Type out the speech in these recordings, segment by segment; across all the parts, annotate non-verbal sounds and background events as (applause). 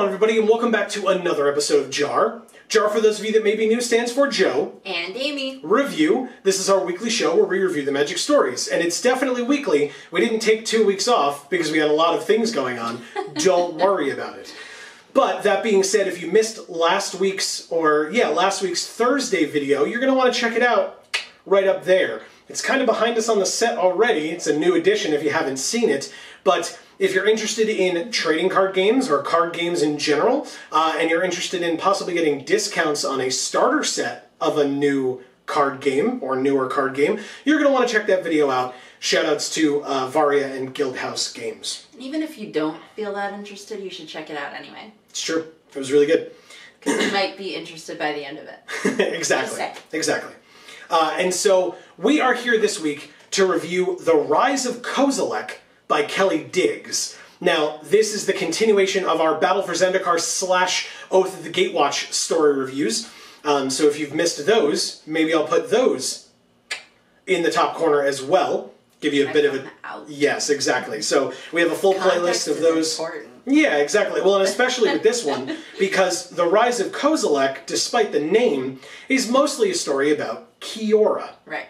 on, everybody, and welcome back to another episode of JAR. JAR, for those of you that may be new, stands for Joe. And Amy. Review. This is our weekly show where we review the magic stories. And it's definitely weekly. We didn't take two weeks off because we had a lot of things going on. (laughs) Don't worry about it. But that being said, if you missed last week's, or yeah, last week's Thursday video, you're going to want to check it out right up there. It's kind of behind us on the set already. It's a new edition if you haven't seen it. But if you're interested in trading card games or card games in general, uh, and you're interested in possibly getting discounts on a starter set of a new card game or newer card game, you're going to want to check that video out. Shoutouts to uh, Varia and Guildhouse Games. Even if you don't feel that interested, you should check it out anyway. It's true. It was really good. Because you might be interested by the end of it. (laughs) exactly. Exactly. Uh, and so we are here this week to review The Rise of Kozilek by Kelly Digges. Now, this is the continuation of our Battle for Zendikar slash Oath of the Gatewatch story reviews. Um, so if you've missed those, maybe I'll put those in the top corner as well. Give you a bit of a out. yes, exactly. So we have a full Context playlist of those. important. Yeah, exactly. Well, and (laughs) especially with this one, because The Rise of Kozilek, despite the name, is mostly a story about Kiora. Right.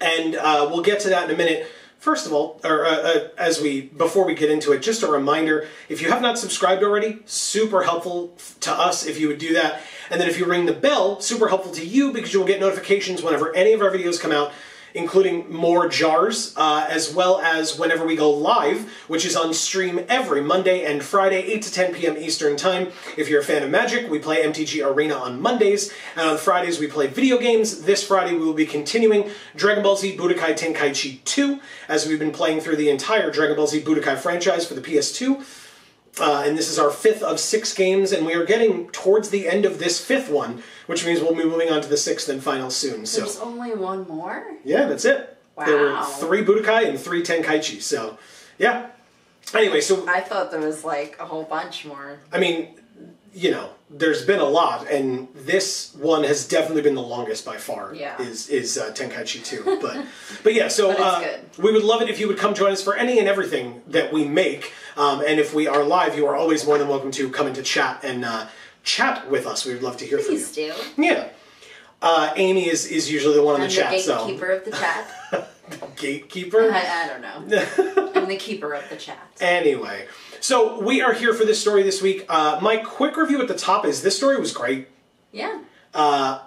And uh, we'll get to that in a minute. First of all, or uh, uh, as we before we get into it, just a reminder: if you have not subscribed already, super helpful to us if you would do that. And then if you ring the bell, super helpful to you because you will get notifications whenever any of our videos come out, including more jars, uh, as well as whenever we go live, which is on stream every Monday and Friday, 8 to 10 p.m. Eastern Time. If you're a fan of Magic, we play MTG Arena on Mondays, and on Fridays we play video games. This Friday we will be continuing Dragon Ball Z Budokai Tenkaichi 2, as we've been playing through the entire Dragon Ball Z Budokai franchise for the PS2. Uh, and this is our fifth of six games, and we are getting towards the end of this fifth one, which means we'll be moving on to the sixth and final soon. So There's only one more? yeah, that's it. Wow. There were three Budokai and three Tenkaichi. So, yeah. Anyway, so I thought there was like a whole bunch more. I mean, you know, there's been a lot, and this one has definitely been the longest by far. Yeah. Is is uh, Tenkaichi 2. But but yeah, so (laughs) But uh, we would love it if you would come join us for any and everything that we make. Um, and if we are live, you are always more than welcome to come into chat and uh, chat with us. We would love to hear from you. Please do. Yeah. Uh, Amy is, is usually the one in I'm the the chat, gatekeeper of the chat. so (laughs) gatekeeper. I, I don't know. (laughs) I'm the keeper of the chat. Anyway, so we are here for this story this week. Uh, my quick review at the top is this story was great. Yeah. Uh,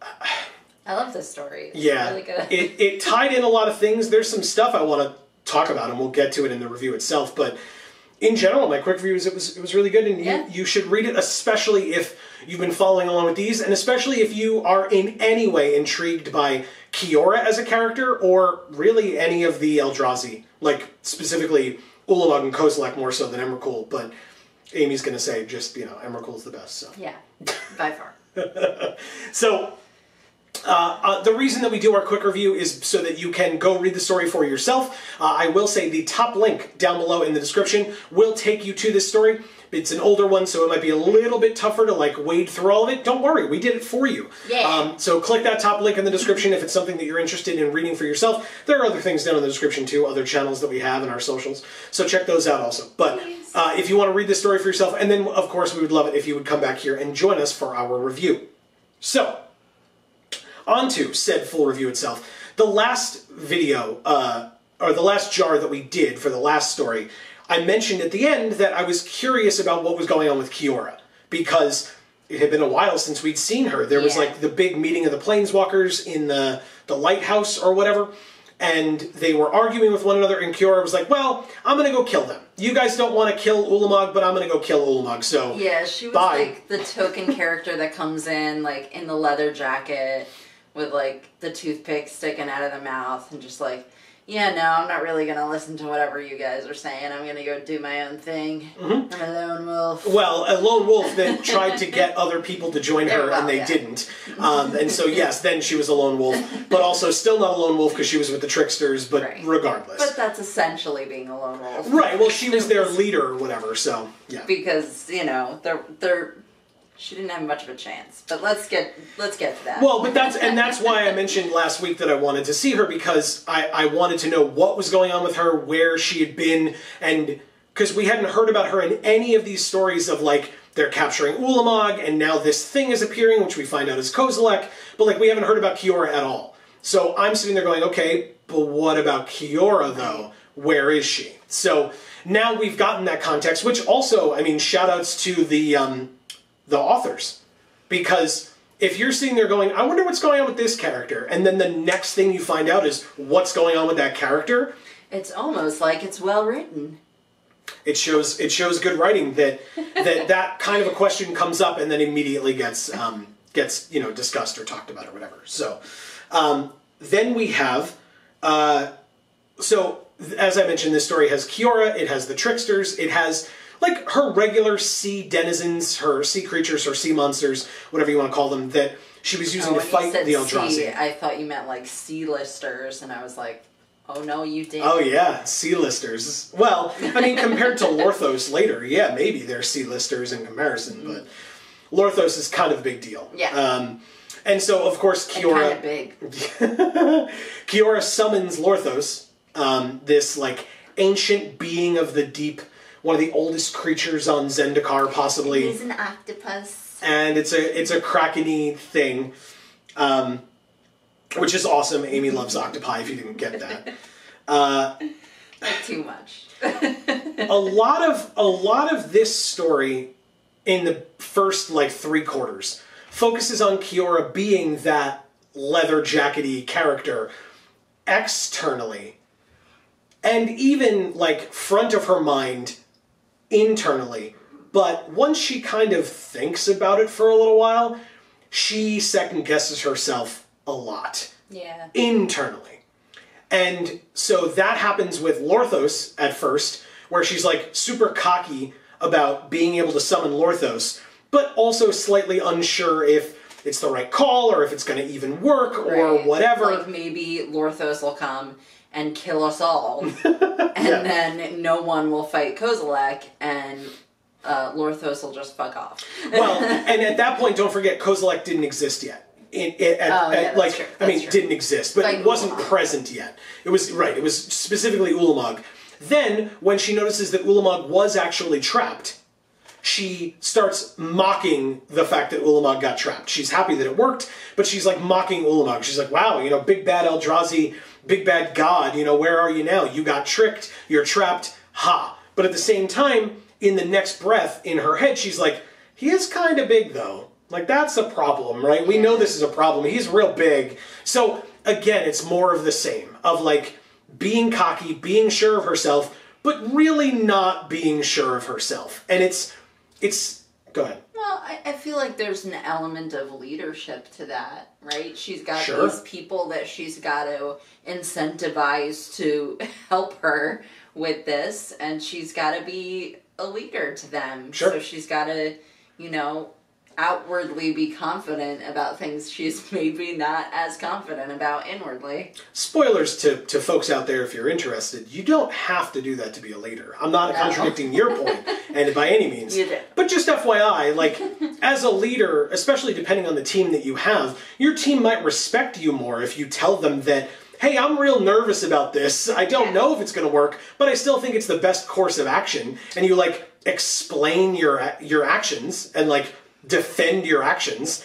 (sighs) I love this story. It's yeah, really it, it tied in a lot of things. There's some stuff I want to talk about, and we'll get to it in the review itself. But in general, my quick review is it was it was really good, and Yeah. you, you should read it, especially if you've been following along with these, and especially if you are in any way intrigued by Kiora as a character, or really any of the Eldrazi, like specifically Ulamog and Kozilek more so than Emrakul. But Amy's gonna say just you know Emrakul's the best. So yeah. By far. (laughs) so, uh, uh, the reason that we do our quick review is so that you can go read the story for yourself. Uh, I will say the top link down below in the description will take you to this story. It's an older one, so it might be a little bit tougher to like wade through all of it. Don't worry, we did it for you. Yeah. Um, so click that top link in the description if it's something that you're interested in reading for yourself. There are other things down in the description too, other channels that we have in our socials. So check those out also. But uh, if you want to read this story for yourself, and then of course we would love it if you would come back here and join us for our review. So, on to said full review itself. The last video, uh, or the last jar that we did for the last story, I mentioned at the end that I was curious about what was going on with Kiora because it had been a while since we'd seen her. There was like the big meeting of the planeswalkers in the the lighthouse or whatever. And they were arguing with one another, and Kiora was like, "Well, I'm gonna go kill them. You guys don't want to kill Ulamog, but I'm gonna go kill Ulamog." So Yeah, she was Bye. like the token character that comes in like in the leather jacket with like the toothpick sticking out of the mouth and just like, yeah, no, I'm not really gonna listen to whatever you guys are saying. I'm gonna go do my own thing. Mm-hmm. I'm a lone wolf. Well, a lone wolf that (laughs) tried to get other people to join her, Yeah, and they yeah. didn't. Um, and so, yes, then she was a lone wolf, but also still not a lone wolf because she was with the tricksters. But Right. regardless, But that's essentially being a lone wolf. right? Well, she was their (laughs) leader or whatever. So, yeah. Because, you know, they're they're she didn't have much of a chance. But let's get let's get to that. Well, but that's and that's why I mentioned last week that I wanted to see her because I, I wanted to know what was going on with her, where she had been, and because we hadn't heard about her in any of these stories of like they're capturing Ulamog and now this thing is appearing, which we find out is Kozilek, but like we haven't heard about Kiora at all. So I'm sitting there going, okay, but what about Kiora though? Where is she? So now we've gotten that context, which also, I mean, shout outs to the um, the authors. Because if you're sitting there going, I wonder what's going on with this character, and then the next thing you find out is what's going on with that character, It's almost like it's well written. it shows it shows good writing that that (laughs) that kind of a question comes up and then immediately gets um, gets you know discussed or talked about or whatever. So um, then we have uh, so as I mentioned, this story has Kiora, it has the tricksters, it has like her regular sea denizens, her sea creatures, her sea monsters, whatever you want to call them, that she was using Oh, to fight the Eldrazi. I thought you meant like sea listers, and I was like, oh no, you didn't. Oh yeah, sea listers. Well, I mean, compared to (laughs) Lorthos later, yeah, maybe they're sea listers in comparison, but Lorthos is kind of a big deal. Yeah. Um, and so, of course, And kind of Kiora big. (laughs) Kiora summons Lorthos, um, this like ancient being of the deep, one of the oldest creatures on Zendikar, possibly He's an octopus. and it's a it's a krakeny thing, um, which is awesome. Amy loves octopi. If you didn't get that, (laughs) Like too much. (laughs) a lot of a lot of this story in the first like three quarters focuses on Kiora being that leather jackety character externally and even like front of her mind internally but once she kind of thinks about it for a little while she second guesses herself a lot yeah. internally. And so that happens with Lorthos at first, where she's like super cocky about being able to summon Lorthos, but also slightly unsure if it's the right call or if it's going to even work or Right. whatever. Like maybe Lorthos will come and kill us all, (laughs) and then no one will fight Kozilek, and uh, Lorthos will just fuck off. well, (laughs) and at that point, don't forget, Kozilek didn't exist yet. It, it, at, Oh, yeah, at, like, I mean, true. didn't exist, but Like it wasn't Ulamog. present yet. It was right. It was specifically Ulamog. Then, when she notices that Ulamog was actually trapped, she starts mocking the fact that Ulamog got trapped. She's happy that it worked, but she's like mocking Ulamog. She's like, "Wow, you know, big bad Eldrazi, big bad God. You know, where are you now? You got tricked. You're trapped. Ha!" But at the same time, in the next breath, in her head, she's like, "He is kind of big, though. Like that's a problem, right? We know this is a problem. He's real big." So again, it's more of the same of like being cocky, being sure of herself, but really not being sure of herself. And it's it's go ahead. Well, I, I feel like there's an element of leadership to that, right? She's got Sure. these people that she's got to incentivize to (laughs) help her with this, and she's got to be a leader to them. Sure. So she's got to, you know, outwardly be confident about things she's (laughs) maybe not as confident about inwardly. Spoilers to, to folks out there if you're interested. You don't have to do that to be a leader. I'm not No. contradicting your point, (laughs) and by any means. But just FYI, like as a leader, especially depending on the team that you have, your team might respect you more if you tell them that, hey, I'm real nervous about this. I don't Yeah. know if it's going to work, but I still think it's the best course of action. And you like explain your your actions and like defend your actions.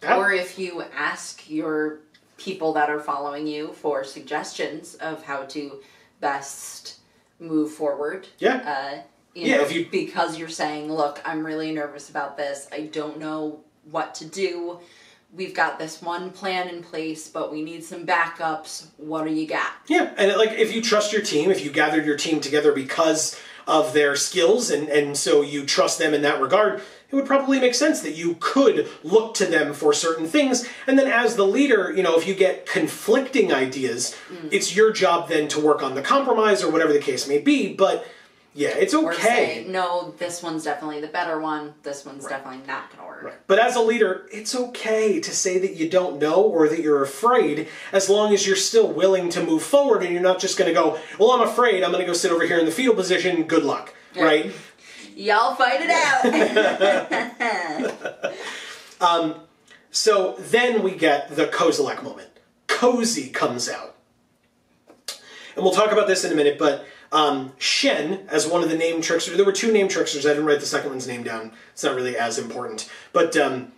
That- Or if you ask your people that are following you for suggestions of how to best move forward. Yeah. Uh, you Yeah, know, if you- because you're saying, look, I'm really nervous about this. I don't know what to do. We've got this one plan in place, but we need some backups. What do you got? Yeah, and like if you trust your team, if you gathered your team together because of their skills and and so you trust them in that regard, it would probably make sense that you could look to them for certain things. And then as the leader, you know, if you get conflicting ideas, Mm. it's your job then to work on the compromise or whatever the case may be, but yeah, it's Or okay. say, no, this one's definitely the better one. This one's definitely not going to work. But as a leader, it's okay to say that you don't know or that you're afraid as long as you're still willing to move forward and you're not just going to go, well, I'm afraid, I'm going to go sit over here in the fetal position, good luck, Yeah. right? Y'all fight it out. (laughs) So then we get the Kozilek moment. Cozy comes out. And we'll talk about this in a minute, but Um, Shen, as one of the name tricksters, there were two name tricksters. I didn't write the second one's name down. It's not really as important. But um,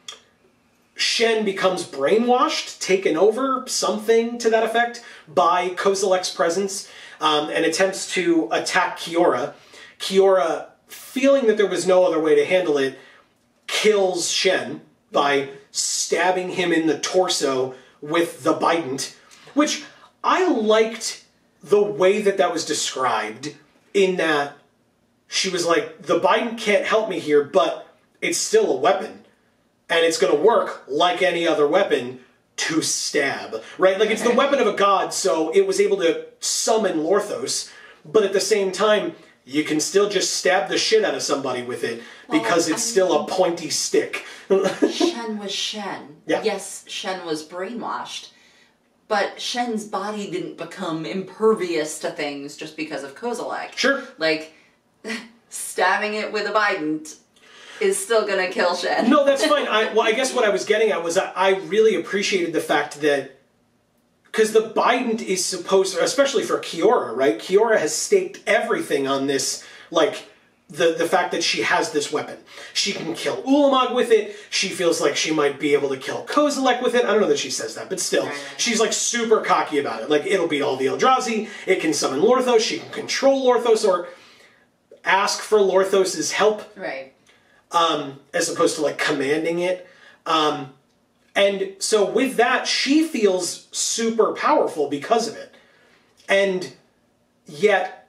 Shen becomes brainwashed, taken over, something to that effect, by Kozilek's presence, um, and attempts to attack Kiora. Kiora, feeling that there was no other way to handle it, kills Shen by stabbing him in the torso with the bident, which I liked the way that that was described in that she was like, the bident can't help me here, but it's still a weapon. And it's going to work like any other weapon to stab, right? Like it's the weapon of a god, so it was able to summon Lorthos, but at the same time, you can still just stab the shit out of somebody with it because Well, it's I still a pointy stick. Shen was Shen. (laughs) Yeah. Yes, Shen was brainwashed. But Shen's body didn't become impervious to things just because of Kozilek. Sure. Like, (laughs) stabbing it with a Bident is still gonna kill Shen. No, that's fine. (laughs) I, well, I guess what I was getting at was I, I really appreciated the fact that because the bident is supposed, to, especially for Kiora, right? Kiora has staked everything on this, like the the fact that she has this weapon. She can kill Ulamog with it. She feels like she might be able to kill Kozilek with it. I don't know that she says that, but still, she's like super cocky about it. Like it'll beat all the Eldrazi. It can summon Lorthos. She can control Lorthos or ask for Lorthos's help Right. as opposed to like commanding it. Um, and so with that, she feels super powerful because of it. And yet,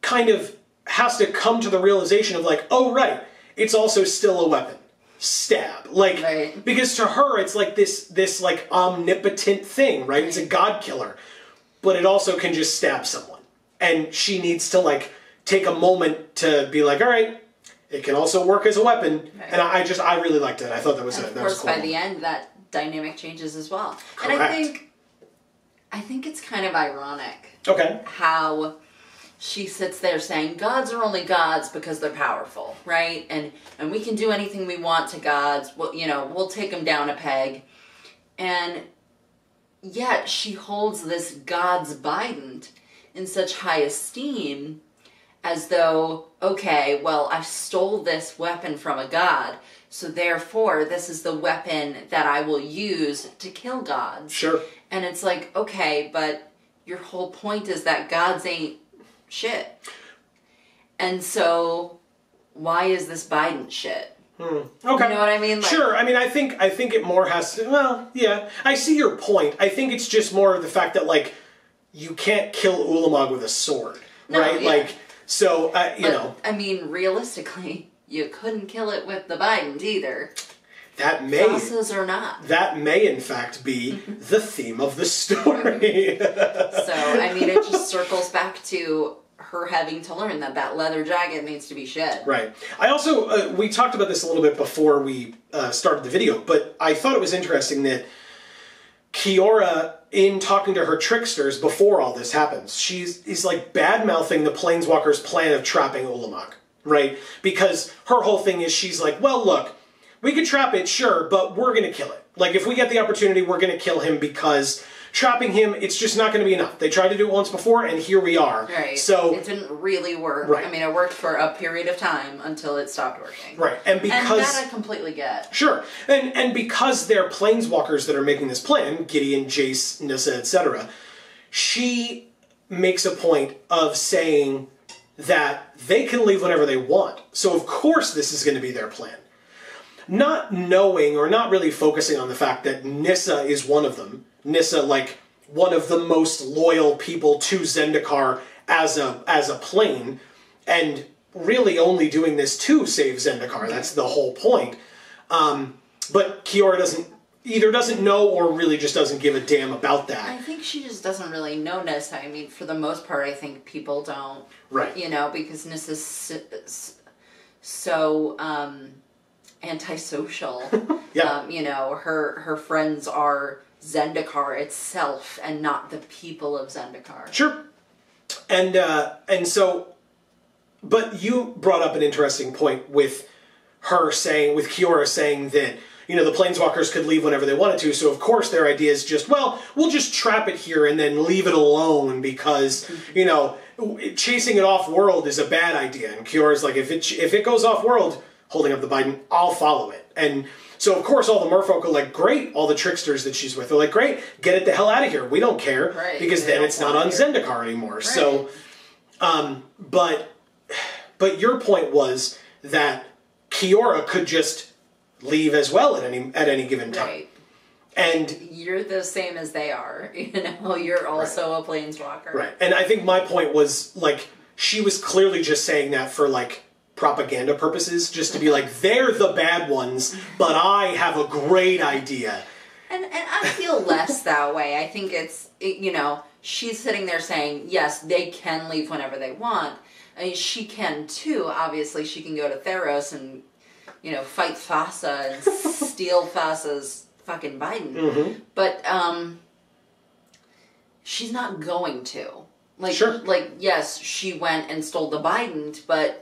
kind of has to come to the realization of like, oh, right, it's also still a weapon. Stab. Like, Right. because to her, it's like this, this like omnipotent thing, right? It's a god killer. But it also can just stab someone. And she needs to like take a moment to be like, all right, it can also work as a weapon. Right. And I, just, I really liked it. I thought that was And a, of that course, cool. by the end, that dynamic changes as well. Correct. And I think, I think it's kind of ironic Okay. how she sits there saying gods are only gods because they're powerful, right? And and we can do anything we want to gods. Well, you know, we'll take them down a peg. And yet she holds this god's bident in such high esteem as though, okay, well, I stole this weapon from a god, so therefore this is the weapon that I will use to kill gods. Sure. And it's like, okay, but your whole point is that gods ain't shit. And so why is this bident shit? Hmm. Okay. You know what I mean? Like, Sure. I mean, I think I think it more has to. Well, yeah, I see your point. I think it's just more of the fact that like you can't kill Ulamog with a sword, No, right? yeah. Like, so uh, you but, know I mean, realistically, you couldn't kill it with the bident either. that may Sauces or not. that may in fact be (laughs) the theme of the story. (laughs) So, I mean, it just circles back to her having to learn that that leather jacket needs to be shed. Right. I also uh, we talked about this a little bit before we uh, started the video, but I thought it was interesting that Kiora, in talking to her tricksters before all this happens, she's is like bad mouthing the Planeswalker's plan of trapping Ulamog, right? Because her whole thing is she's like, well, look, we could trap it, sure, but we're gonna kill it. Like if we get the opportunity, we're gonna kill him because trapping him, it's just not gonna be enough. They tried to do it once before, and here we are. Right. So it didn't really work. Right. I mean, it worked for a period of time until it stopped working. right, and And because that I completely get. Sure, and and because they're planeswalkers that are making this plan, Gideon, Jace, Nissa, etc. She makes a point of saying that they can leave whenever they want. So of course this is going to be their plan. Not knowing or not really focusing on the fact that Nissa is one of them. Nissa, like one of the most loyal people to Zendikar as a as a plane, and really only doing this to save Zendikar. That's the whole point. Um, but Kiora doesn't either doesn't know or really just doesn't give a damn about that. I think she just doesn't really know Nissa. I mean, for the most part, I think people don't. Right. You know, because Nissa's so, so um, antisocial. (laughs) Yeah. Um, you know, her her friends are Zendikar itself and not the people of Zendikar. Sure. And uh, and so, but you brought up an interesting point with her saying, with Kiora saying that you know the planeswalkers could leave whenever they wanted to. So of course their idea is just, well, we'll just trap it here and then leave it alone because you know chasing it off world is a bad idea. And Kiora's like, if it if it goes off world, holding up the bident, I'll follow it. And so of course all the Merfolk are like, great. All the tricksters that she's with are like, great. Get it the hell out of here. We don't care Right, because they then it's not on here. Zendikar anymore. So, um, but but your point was that Kiora could just leave as well at any at any given time, Right. and You're the same as they are. (laughs) You know, you're also a planeswalker. Right. And I think my point was like she was clearly just saying that for like propaganda purposes, just to be like they're the bad ones, but I have a great idea. And and I feel less (laughs) that way. I think it's it, you know she's sitting there saying yes they can leave whenever they want. I mean she can too. Obviously she can go to Theros and you know fight Thassa and (laughs) steal Thassa's fucking bident. Mm-hmm. But um, she's not going to. Like Sure. like yes she went and stole the bident, but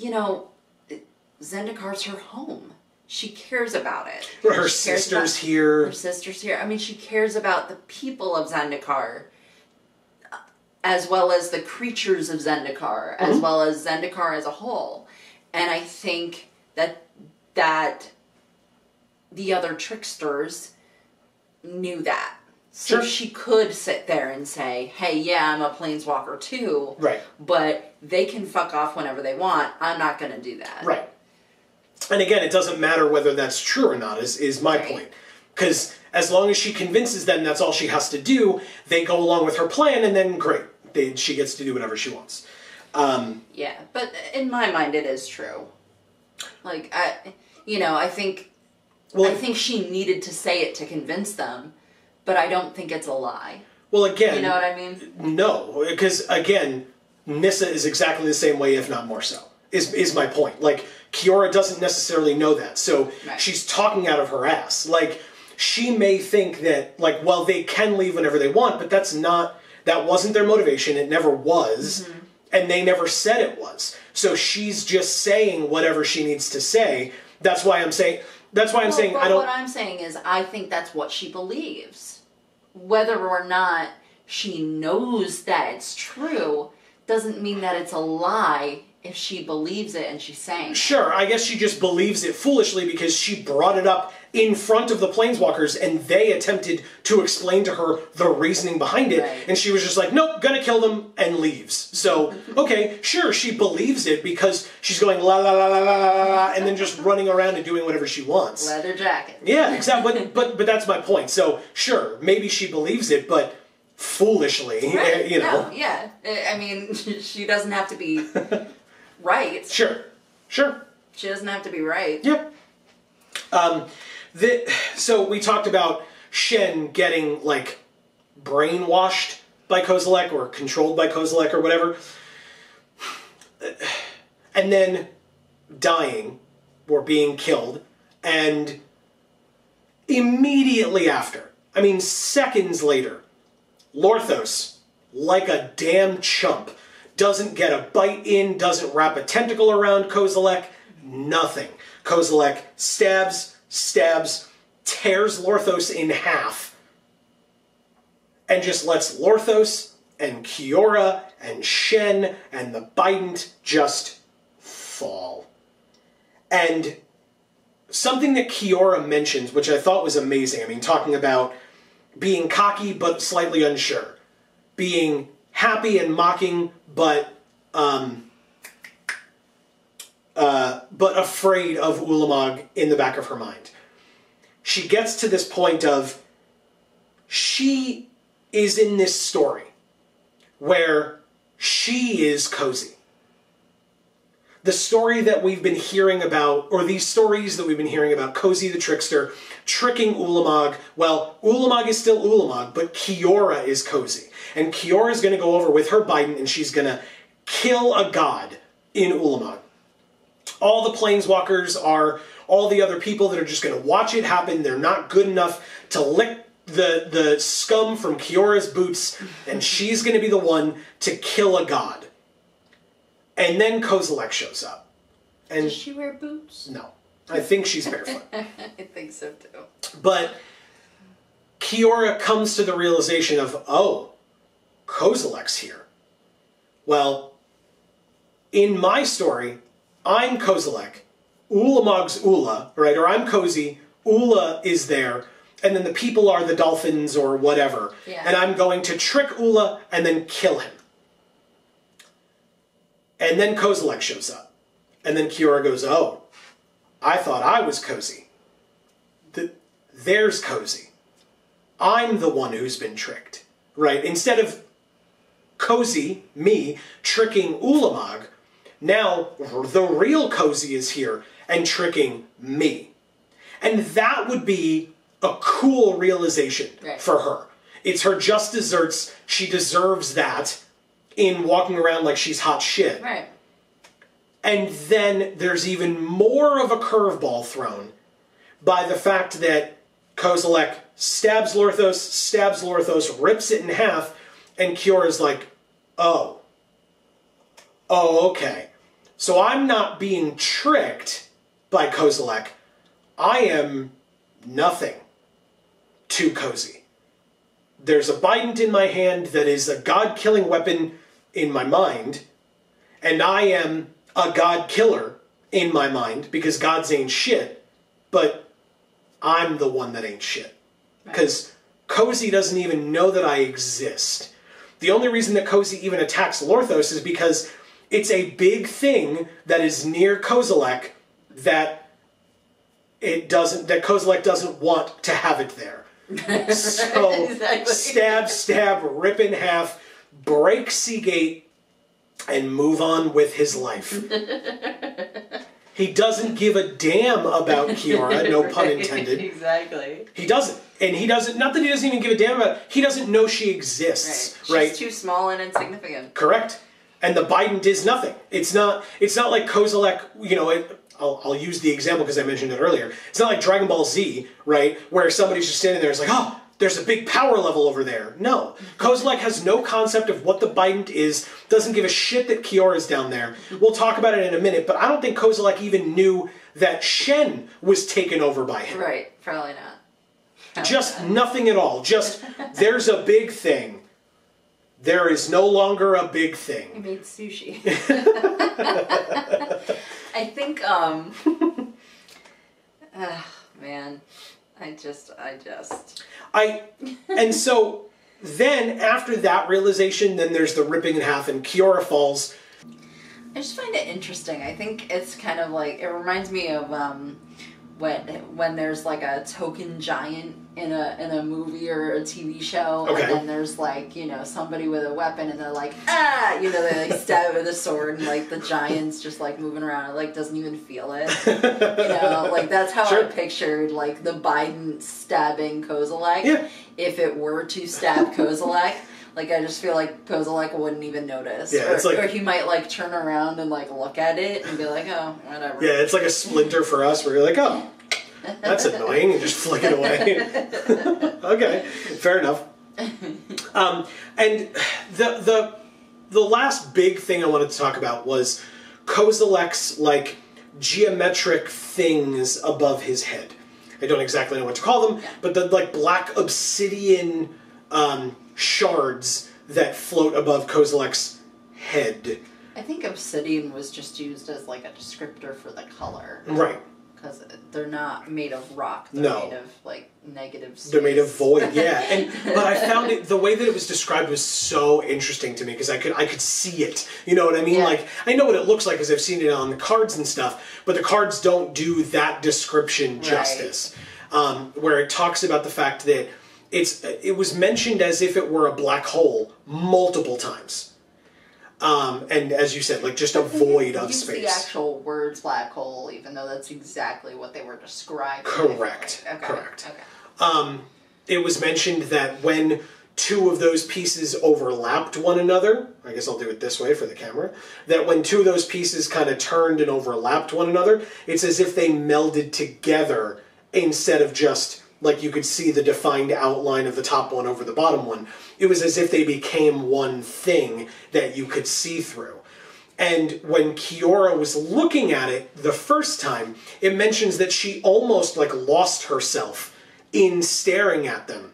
you know Zendikar's her home. She cares about it. Her She sister's here. her sister's here. I mean, she cares about the people of Zendikar, uh, as well as the creatures of Zendikar, as Mm-hmm. well as Zendikar as a whole. And I think that that the other tricksters knew that. So Sure. she could sit there and say, "Hey, yeah, I'm a planeswalker too, Right. but they can fuck off whenever they want. I'm not going to do that." Right. And again, it doesn't matter whether that's true or not, is, is my Right. point. Because as long as she convinces them that's all she has to do, they go along with her plan, and then great. They, she gets to do whatever she wants. Um, Yeah, but in my mind, it is true. Like I, you know, I think well, I think she needed to say it to convince them, but I don't think it's a lie. well, again, You know what I mean? No, because again, Nissa is exactly the same way, if not more so. Is is my point? Like Kiora doesn't necessarily know that, so Right. she's talking out of her ass. Like she may think that, like, well, they can leave whenever they want, but that's not. That wasn't their motivation. It never was, Mm-hmm. and they never said it was. So she's just saying whatever she needs to say. That's why I'm saying. That's why I'm Well, saying I don't. what I'm saying is, I think that's what she believes, whether or not she knows that it's true. Doesn't mean that it's a lie if she believes it and she's saying. Sure, I guess she just believes it foolishly because she brought it up in front of the planeswalkers and they attempted to explain to her the reasoning behind it Right. and she was just like nope gonna kill them and leaves so (laughs) okay sure she believes it because she's going la la la la la la la and then just running around and doing whatever she wants Leather jacket. yeah (laughs) exactly but but but that's my point so sure maybe she believes it but foolishly (laughs) Right. you know No, yeah. I I mean, she doesn't have to be right. sure sure She doesn't have to be right. Yep. Um, the, so we talked about Shen getting like brainwashed by Kozilek or controlled by Kozilek or whatever, and then dying or being killed, and immediately after, I mean seconds later, Lorthos, like a damn chump, doesn't get a bite in, doesn't wrap a tentacle around Kozilek, nothing. Kozilek stabs, stabs, tears Lorthos in half, and just lets Lorthos and Kiora and Shen and the Bident just fall. And something that Kiora mentions, which I thought was amazing, I mean, talking about being cocky but slightly unsure, being happy and mocking but um, uh, but afraid of Ulamog in the back of her mind. She gets to this point of she is in this story where she is Cosi. The story that we've been hearing about, or these stories that we've been hearing about Cosi the Trickster tricking Ulamog. Well, Ulamog is still Ulamog, but Kiora is Cosi. And Kiora is going to go over with her bident and she's going to kill a god in Ulamog all the planeswalkers are all the other people that are just going to watch it happen. They're not good enough to lick the the scum from Kiora's boots, and (laughs) she's going to be the one to kill a god. And then Kozilek shows up, and Does she wear boots? no, I think she's barefoot. (laughs) I think so too. But Kiora comes to the realization of, oh, Kozilek's here. Well, in my story, I'm Kozilek, Ulamog's Ula, right? Or I'm Cosi, Ula is there, and then the people are the dolphins or whatever. Yeah. And I'm going to trick Ula and then kill him. And then Kozilek shows up. And then Kiora goes, Oh, I thought I was Cosi. The, there's Cosi. I'm the one who's been tricked, right? Instead of Cosi, me, tricking Ulamog, now the real cozy is here and tricking me. And that would be a cool realization Right. for her. It's her just desserts. She deserves that in walking around like she's hot shit. Right. And then there's even more of a curveball thrown by the fact that Kozilek stabs Lorthos, stabs Lorthos, rips it in half, and Kiora's like, oh. Oh, okay. So I'm not being tricked by Kozilek. I am nothing too Cosi. There's a bident in my hand that is a god killing weapon in my mind, and I am a god killer in my mind because gods ain't shit, but I'm the one that ain't shit. Because Cosi doesn't even know that I exist. The only reason that Cosi even attacks Lorthos is because it's a big thing that is near Kozilek that it doesn't that Kozilek doesn't want to have it there. So (laughs) Exactly. stab, stab, rip in half, break Sea Gate, and move on with his life. (laughs) he doesn't give a damn about Kiora, no (laughs) pun intended. exactly. He doesn't. And he doesn't, not that he doesn't even give a damn about it, he doesn't know she exists, Right. right? She's too small and insignificant. Correct. And the bident is nothing. It's not. It's not like Kozilek. You know, it, I'll, I'll use the example because I mentioned it earlier. It's not like Dragon Ball Z, right? Where somebody's just standing there. and It's like, oh, there's a big power level over there. No, Kozilek has no concept of what the bident is. Doesn't give a shit that Kiora's down there. We'll talk about it in a minute. But I don't think Kozilek even knew that Shen was taken over by him. Right. Probably not. Just nothing at all. Just there's a big thing. There is no longer a big thing. I made sushi. (laughs) (laughs) I think, um. (laughs) ah, man. I just, I just. I and so then after that realization, then there's the ripping in half and Kiora falls. I just find it interesting. I think it's kind of like it reminds me of um, when when there's like a token giant in a in a movie or a TV show, Okay. and then there's like you know somebody with a weapon, and they're like ah, you know they like stab it with a sword, and like the giant's just like moving around, it like doesn't even feel it. (laughs) you know, like that's how Sure. I pictured like the bident stabbing Kozilek. Yeah. If it were to stab Kozilek. Like I just feel like Kozilek wouldn't even notice. Yeah, or, it's like- or he might like turn around and like look at it and be like, oh, whatever. Yeah, it's like a splinter for us where you're like, oh, that's annoying, and just flick it away. (laughs) okay, fair enough. Um, and the the the last big thing I wanted to talk about was Kozilek's like geometric things above his head. I don't exactly know what to call them, but the like black obsidian um, shards that float above Kozilek's head. I think obsidian was just used as like a descriptor for the color Right. because they're not made of rock. They're No. made of like negative. Space. They're made of void, yeah. (laughs) And but I found it the way that it was described was so interesting to me because I could I could see it. You know what I mean? Yeah. Like I know what it looks like because I've seen it on the cards and stuff, but the cards don't do that description justice. Um, where it talks about the fact that it's it was mentioned as if it were a black hole multiple times. Um, and as you said, like just a void of Use the space. actual words black hole, even though that's exactly what they were describing. Correct. Okay. Correct. Okay. it was mentioned that when two of those pieces overlapped one another, I guess I'll do it this way for the camera, that when two of those pieces kind of turned and overlapped one another, it's as if they melded together instead of just like you could see the defined outline of the top one over the bottom one. It was as if they became one thing that you could see through. And when Kiora was looking at it the first time, it mentions that she almost like lost herself in staring at them.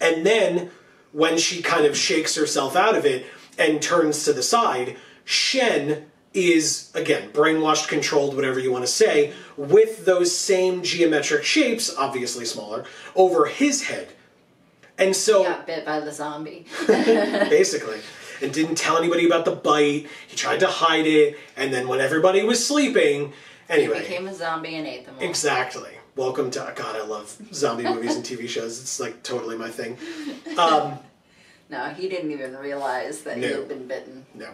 And then when she kind of shakes herself out of it, and turns to the side. Shen is again brainwashed, controlled, whatever you want to say, with those same geometric shapes, obviously smaller, over his head. And so He Got bit by the zombie. (laughs) basically. And didn't tell anybody about the bite. He tried to hide it, and then when everybody was sleeping, anyway. He Became a zombie and ate them all. Exactly. Welcome to God. I love zombie movies and TV shows. It's like totally my thing. Um, (laughs) No, he didn't even realize that he had been bitten. no,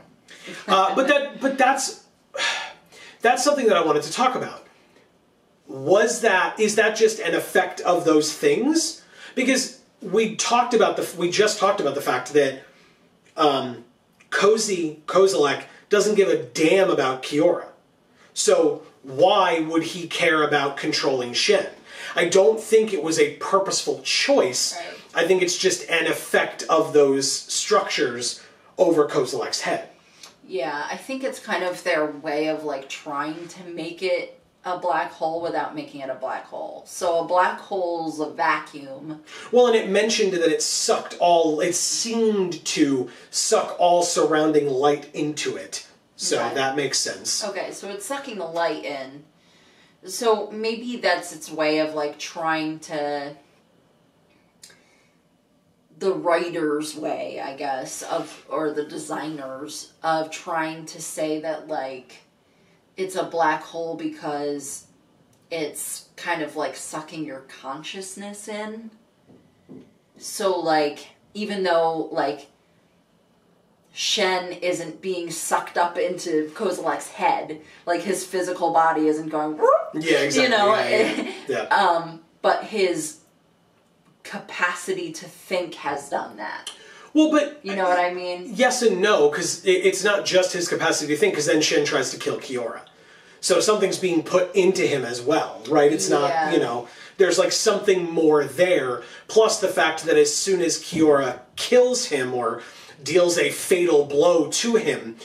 uh, but that but that's that's something that I wanted to talk about. Was that is that just an effect of those things? Because we talked about the we just talked about the fact that um, Cozy Kozilek doesn't give a damn about Kiora. So why would he care about controlling Shen? I don't think it was a purposeful choice. Right. I think it's just an effect of those structures over Kozilek's head. Yeah, I think it's kind of their way of like trying to make it a black hole without making it a black hole. So a black hole's a vacuum. Well, and it mentioned that it sucked all, it seemed to suck all surrounding light into it. So Right. that makes sense. Okay, so it's sucking the light in. So maybe that's its way of like trying to the writer's way, I guess, of or the designers of trying to say that like it's a black hole because it's kind of like sucking your consciousness in. So like even though like Shen isn't being sucked up into Kozilek's head, like his physical body isn't going, Yeah, (laughs) exactly. you know, Yeah, yeah, yeah. (laughs) um, but his capacity to think has done that. Well, but You know what I mean? yes and no, because it's not just his capacity to think, because then Shen tries to kill Kiora. So something's being put into him as well, right? It's Yeah. not, you know, there's like something more there. Plus the fact that as soon as Kiora kills him or deals a fatal blow to him,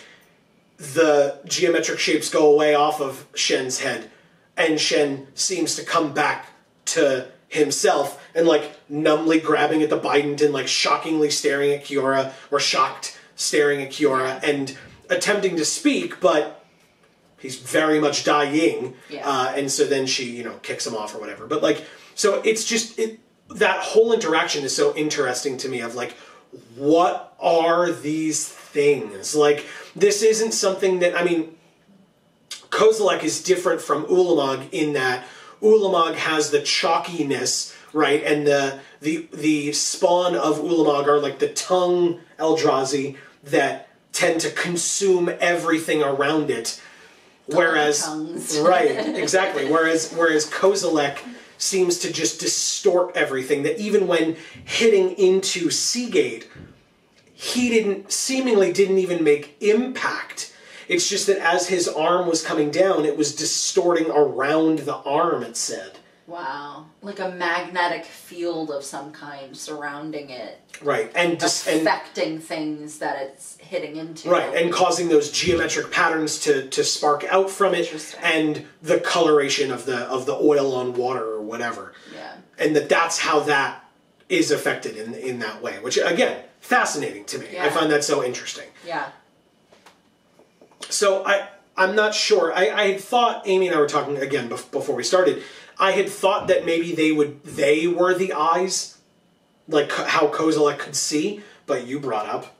the geometric shapes go away off of Shen's head, and Shen seems to come back to himself and like numbly grabbing at the bident and like shockingly staring at Kiora or shocked staring at Kiora and attempting to speak, but he's very much dying. Yeah. Uh, and so then she, you know, kicks him off or whatever. But like, so it's just it that whole interaction is so interesting to me. Of like, what are these things? Like, this isn't something that I mean. Kozilek is different from Ulamog in that Ulamog has the chalkiness, right, and the the the spawn of Ulamog are like the tongue Eldrazi that tend to consume everything around it. Whereas, (laughs) right, exactly. Whereas, whereas Kozilek seems to just distort everything. That even when hitting into Sea Gate, he didn't seemingly didn't even make impact. It's just that as his arm was coming down, it was distorting around the arm. It said, Wow. Like a magnetic field of some kind surrounding it, right, and dis- and affecting things that it's hitting into. right, and causing those geometric patterns to to spark out from it, and the coloration of the of the oil on water or whatever. Yeah. and that that's how that is affected in in that way which again fascinating to me i find that so interesting Yeah. so i i'm not sure i i had thought amy and i were talking again bef- before we started i had thought that maybe they would they were the eyes like how kozilek could see but you brought up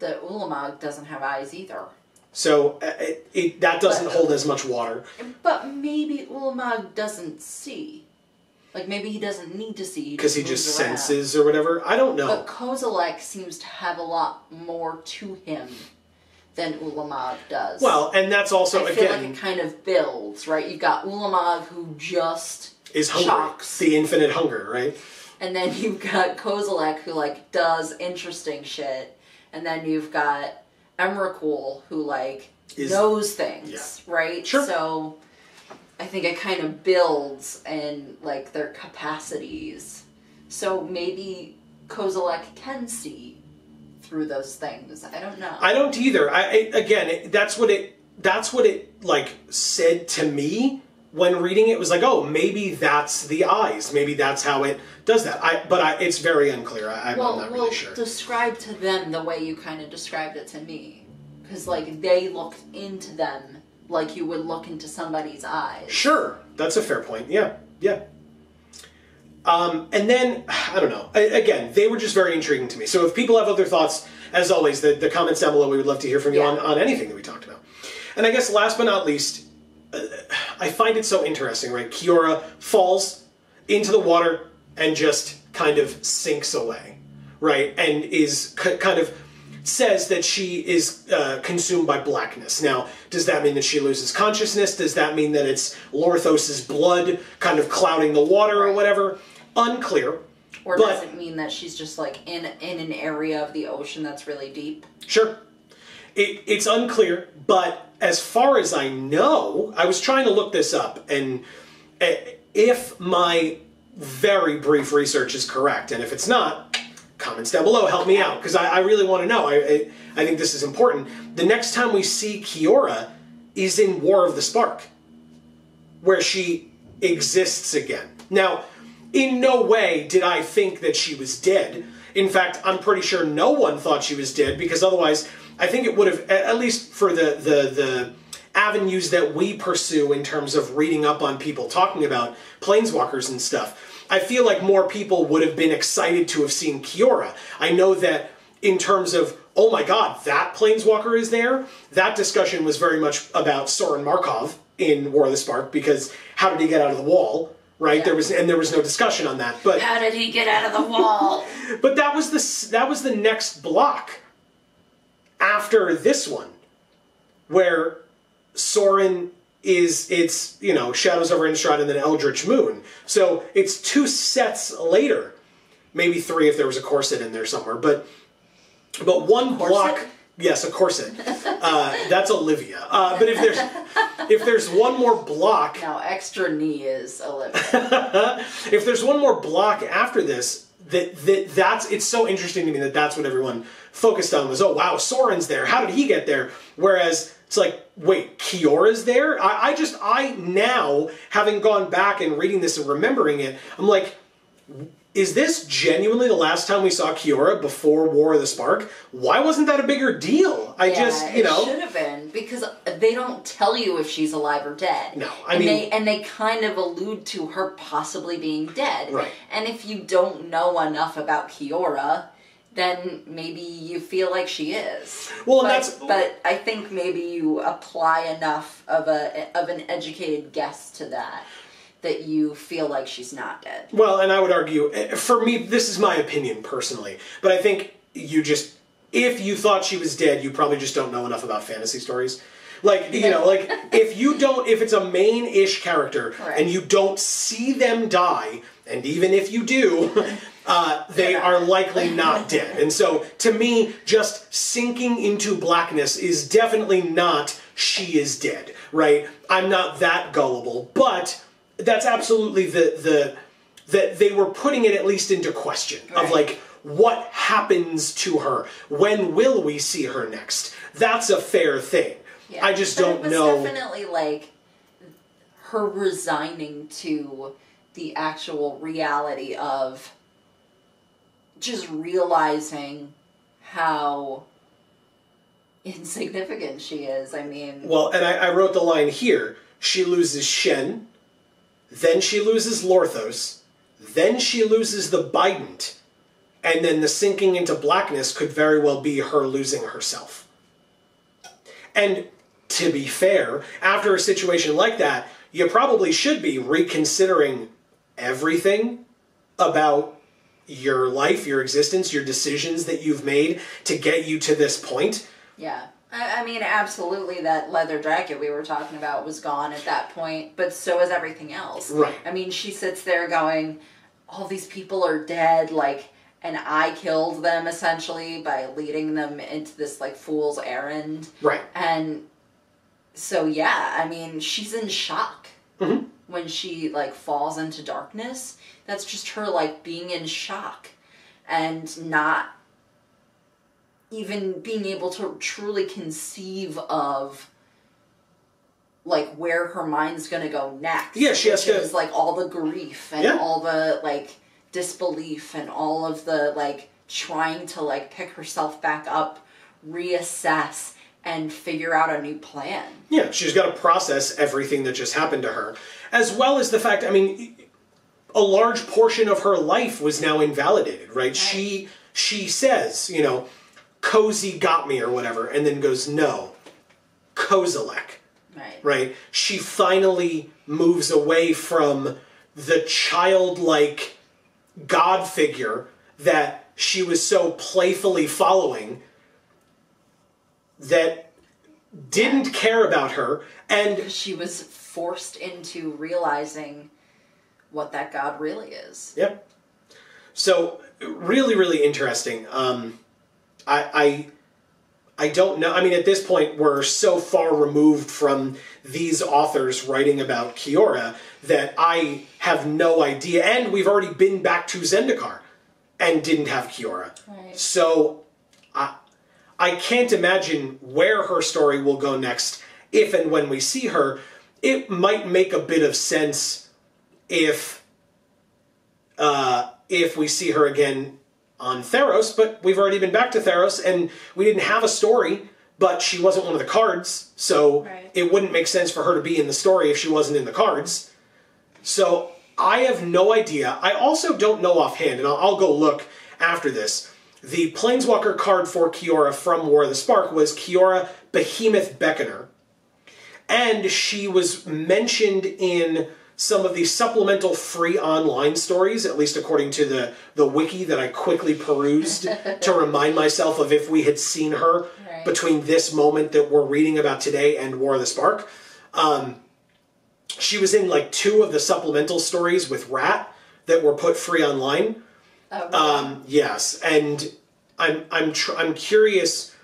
The Ulamog doesn't have eyes either. so uh, it, it, that doesn't But- hold as much water But maybe Ulamog doesn't see. Like maybe he doesn't need to see because he just moves around. senses or whatever i don't know But Kozilek seems to have a lot more to him than Ulamog does. well and that's also I feel again like it kind of builds, right? You've got Ulamog who just is hungry shocks. the infinite hunger right And then you've got Kozilek who like does interesting shit, and then you've got Emrakul who like Is- knows things, right? Sure. So I think it kind of builds and like their capacities. So maybe Kozilek can see through those things. I don't know. I don't either. I, I again, it, that's what it that's what it like said to me when reading it was like, oh, maybe that's the eyes. Maybe that's how it does that. I but I, it's very unclear. I, I'm well, not well, really sure. describe to them the way you kind of described it to me, because like they looked into them like you would look into somebody's eyes. Sure, that's a fair point. Yeah, yeah. Um, and then I don't know. I, again, they were just very intriguing to me. So if people have other thoughts, as always, the, the comments down below, we would love to hear from you Yeah. on, on anything that we talked about. And I guess last but not least, uh, I find it so interesting, right? Kiora falls into the water and just kind of sinks away, right? And is kind of says that she is uh, consumed by blackness. Now, does that mean that she loses consciousness? Does that mean that it's Lorthos's blood kind of clouding the water or whatever? Unclear. Or But- does it mean that she's just like in in an area of the ocean that's really deep? Sure. It, it's unclear, but as far as I know, I was trying to look this up, and uh, if my very brief research is correct, and if it's not, comments down below help me out because I, I really want to know. I, I I think this is important. The next time we see Kiora is in War of the Spark, where she exists again. Now, in no way did I think that she was dead. In fact, I'm pretty sure no one thought she was dead because otherwise, I think it would have, at least for the the the avenues that we pursue in terms of reading up on people talking about planeswalkers and stuff. I feel like more people would have been excited to have seen Kiora. I know that in terms of oh my god, that planeswalker is there. That discussion was very much about Sorin Markov in War of the Spark because how did he get out of the wall? Right Yeah. there was, and there was no discussion on that. But How did he get out of the wall? (laughs) but that was the that was the next block after this one, where Sorin is it's you know Shadows over Innistrad and then Eldritch Moon. So it's two sets later, maybe three if there was a core set in there somewhere. But but one block. Yes, a corset. Uh, that's Olivia. Uh, but if there's if there's one more block now extra knee is Olivia. (laughs) if there's one more block after this, that, that that's it's so interesting to me that that's what everyone focused on was oh wow Sorin's there how did he get there whereas it's like wait Kiora's there I, I just I now having gone back and reading this and remembering it I'm like is this genuinely the last time we saw Kiora before War of the Spark why wasn't that a bigger deal I Yeah, just you it know should have been because they don't tell you if she's alive or dead. No, I and mean- they and they kind of allude to her possibly being dead. Right. And if you don't know enough about Kiora, then maybe you feel like she is. Well, and but, that's- but I think maybe you apply enough of a of an educated guess to that that you feel like she's not dead. Well, and I would argue, eh, for me, this is my opinion personally, but I think you just, if you thought she was dead, you probably just don't know enough about fantasy stories. Like, you know, like, (laughs) if you don't, if it's a main ish character and you don't see them die, and even if you do, (laughs) uh, they are likely not (laughs) dead. And so, to me, just sinking into blackness is definitely not she is dead, right? I'm not that gullible, but that's absolutely the the that they were putting it at least into question of like what happens to her? When will we see her next? That's a fair thing. Yeah. i just But don't it was know Definitely like her resigning to the actual reality of just realizing how insignificant she is. I mean, well and I, I wrote the line here. She loses shen then she loses lorthos then she loses the bident and then the sinking into blackness could very well be her losing herself And to be fair, after a situation like that, you probably should be reconsidering everything about your life, your existence, your decisions that you've made to get you to this point. yeah. I, I mean, absolutely, that leather jacket we were talking about was gone at that point, but so is everything else. Right. I mean, she sits there going, all these people are dead, like, and I killed them essentially by leading them into this, like, fool's errand. Right. And so, yeah, I mean, she's in shock Mhm. when she, like, falls into darkness. That's just her, like, being in shock and not even being able to truly conceive of like where her mind's gonna go next. Yeah, she has to- like all the grief and Yeah. all the like disbelief and all of the like trying to like pick herself back up, reassess, and figure out a new plan. Yeah, she's got to process everything that just happened to her, as well as the fact. I mean, a large portion of her life was now invalidated. Right? She she says, you know, Cosi got me or whatever, and then goes, no, Kozilek. Right. Right? She finally moves away from the childlike god figure that she was so playfully following that didn't care about her and She was forced into realizing what that God really is. Yep. So really, really interesting. Um, I, I, I don't know. I mean, at this point, we're so far removed from these authors writing about Kiora that I have no idea. And we've already been back to Zendikar and didn't have Kiora. Right. So I, I can't imagine where her story will go next if and when we see her. It might make a bit of sense if uh, if we see her again on Theros, but we've already been back to Theros and we didn't have a story, but she wasn't one of the cards, so Right. it wouldn't make sense for her to be in the story if she wasn't in the cards. So I have no idea. I also don't know offhand, and I'll, I'll go look after this. The Planeswalker card for Kiora from War of the Spark was Kiora Behemoth Beckoner. And she was mentioned in some of the supplemental free online stories, at least according to the, the wiki that I quickly perused (laughs) to remind myself of if we had seen her Right. between this moment that we're reading about today and War of the Spark. Um, she was in like two of the supplemental stories with Rat that were put free online. Oh, really? Um, yes, and I'm I'm tr- I'm curious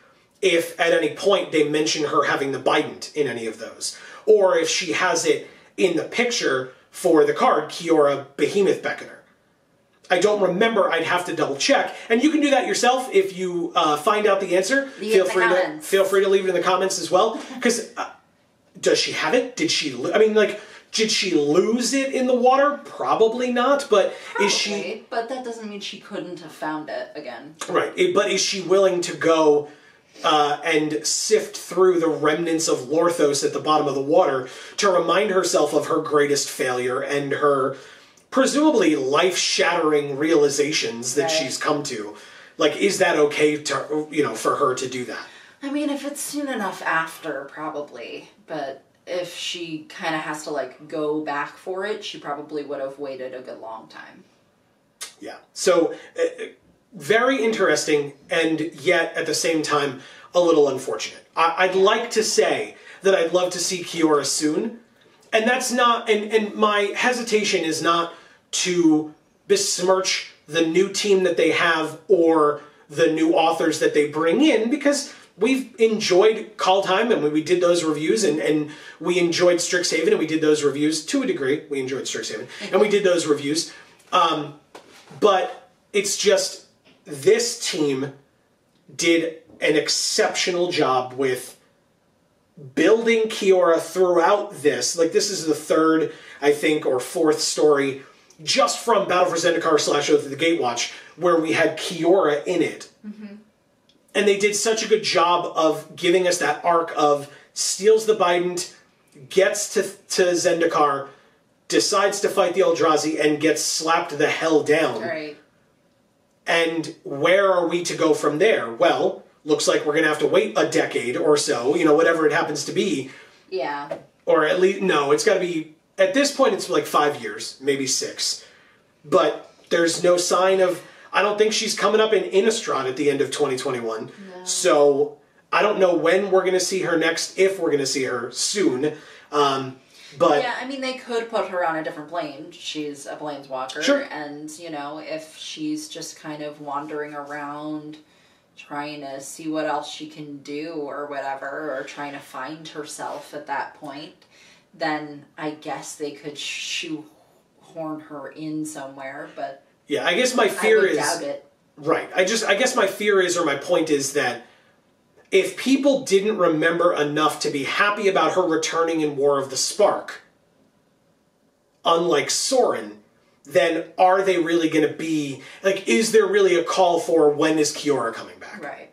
if at any point they mention her having the Bident in any of those, or if she has it in the picture for the card Kiora Behemoth Beckoner. I don't remember. I'd have to double check, and you can do that yourself if you uh, find out the answer. Leave feel it in the free to feel free to leave it in the comments as well. Because uh, does she have it? Did she? Lo- I mean, like, did she lose it in the water? Probably not. But is she? But that doesn't mean she couldn't have found it again. Right, it- but is she willing to go uh, and sift through the remnants of Lorthos at the bottom of the water to remind herself of her greatest failure and her presumably life-shattering realizations that Right. she's come to? Like, is that okay to you know for her to do that? I mean, if it's soon enough after, probably. But if she kind of has to like go back for it, she probably would have waited a good long time. Yeah. So, uh, very interesting, and yet at the same time, a little unfortunate. I- I'd like to say that I'd love to see Kiora soon, and that's not. And and my hesitation is not to besmirch the new team that they have or the new authors that they bring in because we've enjoyed Kaldheim and we did those reviews and, and we enjoyed Strixhaven and we did those reviews to a degree. We enjoyed Strixhaven and we did those reviews. Um, but it's just this team did an exceptional job with building Kiora throughout this. Like this is the third, I think, or fourth story just from Battle for Zendikar slash Oath of the Gatewatch where we had Kiora in it. Mm-hmm. And they did such a good job of giving us that arc of steals the Bident, gets to, to Zendikar, decides to fight the Eldrazi, and gets slapped the hell down. Right. And where are we to go from there? Well, looks like we're going to have to wait a decade or so, you know, whatever it happens to be. Yeah. Or at least, no, it's got to be, at this point, it's like five years, maybe six. But there's no sign of, I don't think she's coming up in Innistrad at the end of 2021. No. So I don't know when we're going to see her next, if we're going to see her soon. Um, but Yeah, I mean, they could put her on a different plane. She's a planeswalker. Sure. And, you know, if she's just kind of wandering around trying to see what else she can do or whatever, or trying to find herself at that point, then I guess they could shoehorn her in somewhere. But yeah, I guess my fear is. doubt it. Right. I just I guess my fear is or my point is that if people didn't remember enough to be happy about her returning in War of the Spark, unlike Sorin, then are they really going to be like? Is there really a call for when is Kiora coming back? Right.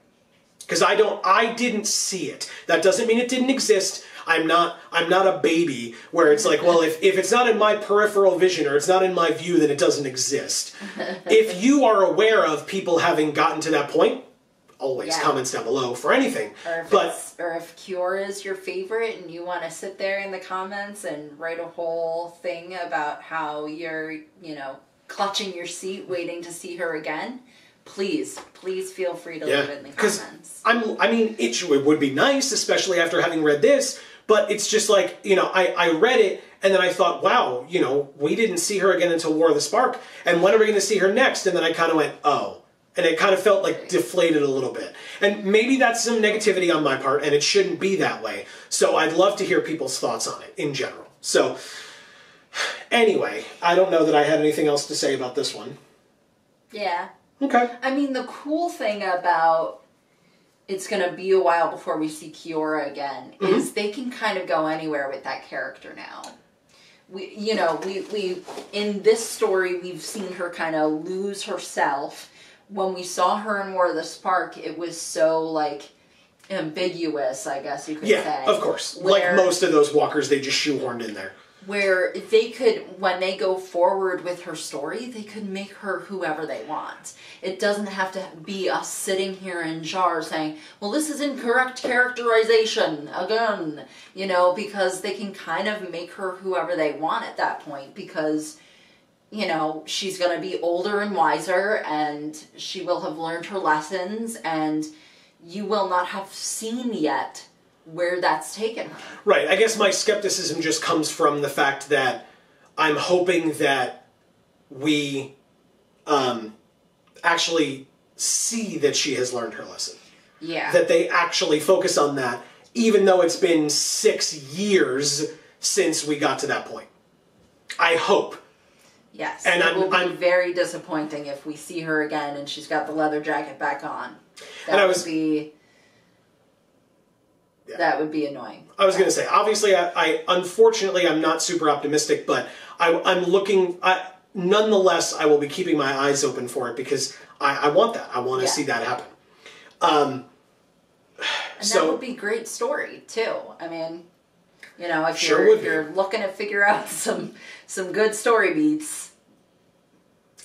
Because I don't, I didn't see it. That doesn't mean it didn't exist. I'm not, I'm not a baby where it's like, well, if, if it's not in my peripheral vision or it's not in my view, then it doesn't exist. (laughs) if you are aware of people having gotten to that point, always Yeah. comments down below for anything. Or But or if Kiora is your favorite and you want to sit there in the comments and write a whole thing about how you're, you know, clutching your seat waiting to see her again, please, please feel free to Yeah, leave it in the comments. I'm, I mean, it, it would be nice, especially after having read this. But it's just like you know, I, I read it and then I thought, wow, you know, we didn't see her again until War of the Spark, and when are we going to see her next? And then I kind of went, oh, and it kind of felt like deflated a little bit. And maybe that's some negativity on my part, and it shouldn't be that way. So I'd love to hear people's thoughts on it in general. So anyway, I don't know that I had anything else to say about this one. Yeah. Okay. I mean, the cool thing about it's going to be a while before we see Kiora again mm-hmm. is they can kind of go anywhere with that character now. We, you know, we, we in this story we've seen her kind of lose herself. When we saw her in War of the Spark, it was so like ambiguous, I guess you could Yeah, say. of course. Where- Like most of those walkers, they just shoehorned in there. where they could when they go forward with her story they could make her whoever they want it doesn't have to be us sitting here in jar saying well this is incorrect characterization again you know because they can kind of make her whoever they want at that point because you know she's going to be older and wiser and she will have learned her lessons and you will not have seen yet where that's taken her Right. I guess my skepticism just comes from the fact that I'm hoping that we um, actually see that she has learned her lesson. yeah That they actually focus on that, even though it's been six years since we got to that point. I hope. Yes, And it I'm- will be I'm- very disappointing if we see her again and she's got the leather jacket back on. That And I would be Yeah. that would be annoying. I was going to say, obviously, I, I unfortunately I'm not super optimistic, but I, I'm looking. I, nonetheless, I will be keeping my eyes open for it because I, I want that. I want to Yeah. see that happen. Um, And So- that would be great story too. I mean, you know, if Sure you're if you're looking to figure (laughs) out some some good story beats,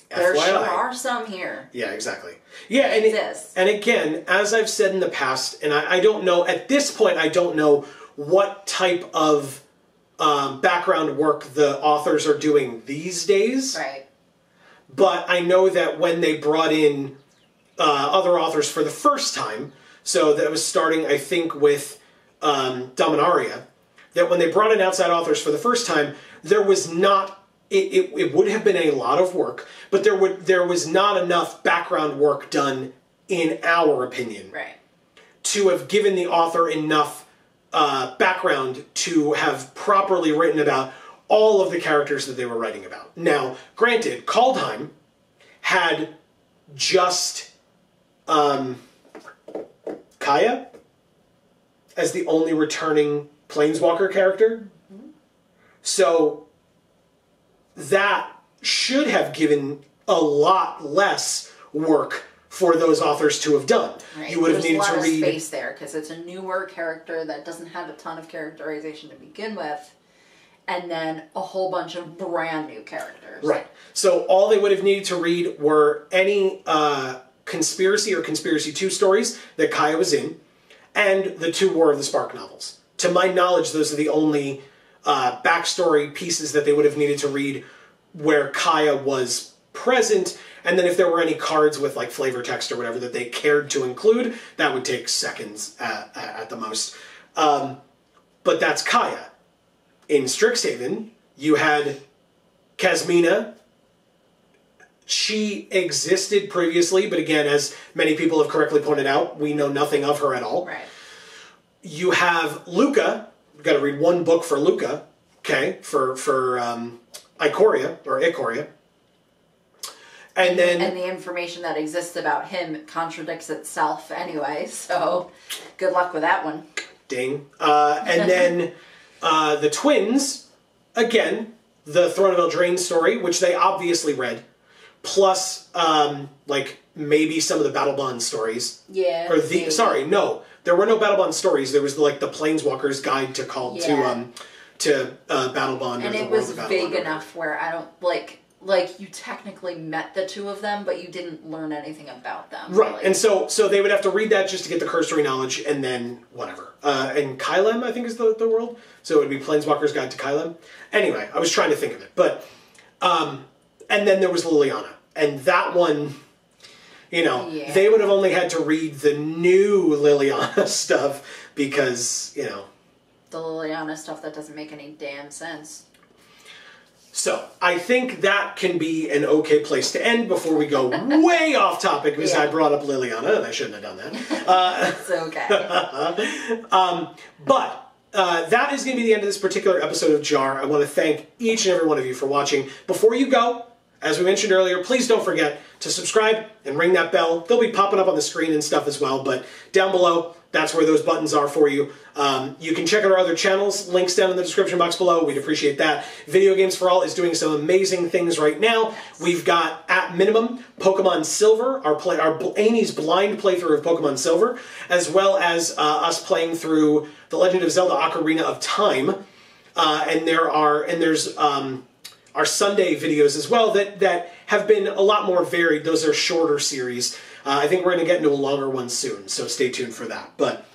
there sure are some here. Yeah, exactly. Yeah, and it, and again, as I've said in the past, and I, I don't know at this point, I don't know what type of um, background work the authors are doing these days. Right. but I know that when they brought in uh, other authors for the first time, so that was starting, I think, with um, Dominaria, that when they brought in outside authors for the first time, there was not. It, it, it would have been a lot of work, but there would there was not enough background work done, in our opinion, Right. to have given the author enough uh, background to have properly written about all of the characters that they were writing about. Now, granted, Kaldheim had just um, Kaya as the only returning Planeswalker character. So that should have given a lot less work for those authors to have done. Right. You would have There's needed a lot to of read space there because it's a newer character that doesn't have a ton of characterization to begin with, and then a whole bunch of brand new characters. Right. So all they would have needed to read were any uh, conspiracy or conspiracy two stories that Kaya was in, and the two War of the Spark novels. To my knowledge, those are the only uh, backstory pieces that they would have needed to read where Kaya was present. And then if there were any cards with like flavor text or whatever that they cared to include, that would take seconds at, at the most. Um, but that's Kaya. In Strixhaven, you had Kasmina, she existed previously, but again, as many people have correctly pointed out, we know nothing of her at all. Right. You have Lukka. We've got to read one book for Lukka, okay, for for um, Ikoria or Ikoria. and then and the information that exists about him contradicts itself anyway. So, good luck with that one. Ding. Uh, and then (laughs) uh, the twins, again, the Throne of Eldraine story, which they obviously read, plus um, like maybe some of the Battlebond stories. Yeah. Or the sorry, no, there were no Battlebond stories. There was like the Planeswalker's Guide to call to um to uh, Battlebond. and it was vague enough where I don't like like you technically met the two of them, but you didn't learn anything about them. Right, and so so they would have to read that just to get the cursory knowledge, and then whatever. Uh, and Kylem, I think, is the, the world. So it would be Planeswalker's Guide to Kylem. Anyway, I was trying to think of it, but um, and then there was Liliana, and that one, you know, Yeah. they would have only had to read the new Liliana (laughs) stuff because you know. the Liliana stuff that doesn't make any damn sense. So I think that can be an okay place to end before we go (laughs) way off topic because I brought up Liliana and I shouldn't have done that. (laughs) It's okay. But uh, that is going to be the end of this particular episode of JaAR. I want to thank each and every one of you for watching. Before you go, as we mentioned earlier, please don't forget to subscribe and ring that bell. They'll be popping up on the screen and stuff as well, but down below, that's where those buttons are for you. Um, you can check out our other channels, links down in the description box below. We'd appreciate that. Video Games for All is doing some amazing things right now. We've got, at minimum, Pokemon Silver, our play, our Amy's blind playthrough of Pokemon Silver, as well as uh, us playing through The Legend of Zelda Ocarina of Time. Uh, and there are, and there's, um, our Sunday videos as well that that have been a lot more varied. Those are shorter series. Uh, I think we're going to get into a longer one soon, so stay tuned for that. But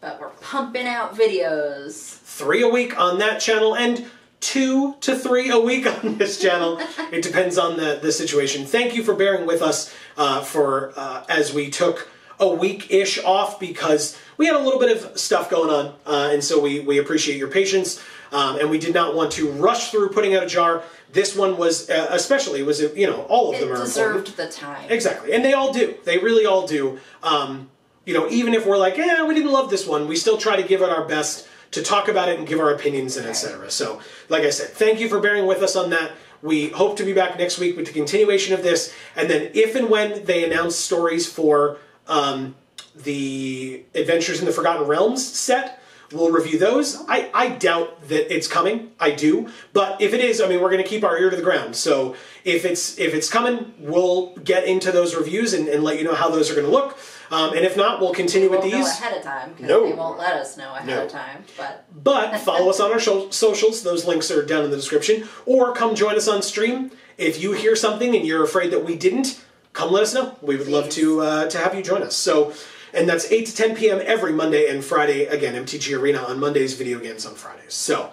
but we're pumping out videos. three a week on that channel and two to three a week (laughs) on this channel. it depends on the, the situation. Thank you for bearing with us uh, for uh, as we took a week ish off because we had a little bit of stuff going on, uh, and so we we appreciate your patience. Um, and we did not want to rush through putting out a jar. This one was uh, especially was you know all of It them are deserved important. the time. Exactly, and they all do. They really all do. Um, you know, even if we're like, yeah, we didn't love this one, we still try to give it our best to talk about it and give our opinions and etc. So, like I said, thank you for bearing with us on that. We hope to be back next week with the continuation of this, and then if and when they announce stories for um, the Adventures in the Forgotten Realms set. We'll review those. I, I doubt that it's coming. I do, but if it is, I mean, we're going to keep our ear to the ground. So if it's if it's coming, we'll get into those reviews and, and let you know how those are going to look. Um, and if not, we'll continue with these. ahead of time because No. they won't let us know ahead No. of time. But But follow us on our sho- socials. Those links are down in the description. Or come join us on stream. If you hear something and you're afraid that we didn't, come let us know. We would love to uh, to have you join us. So, and that's 8 to 10 p.m. every Monday and Friday. Again, MTG Arena on Mondays, video games on Fridays. So,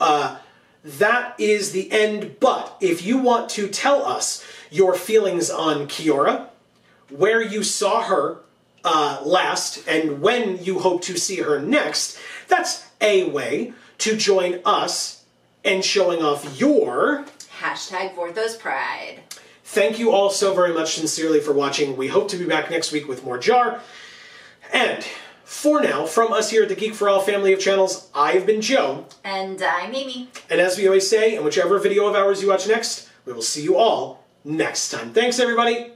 uh, that is the end. But if you want to tell us your feelings on Kiora, where you saw her uh, last, and when you hope to see her next, that's a way to join us in showing off your. hashtag Vorthos Pride. Thank you all so very much sincerely for watching. We hope to be back next week with more JaAR. And for now, from us here at the Geek for All family of channels, I've been Joe. And I'm Mimi. And as we always say, in whichever video of ours you watch next, we will see you all next time. Thanks, everybody.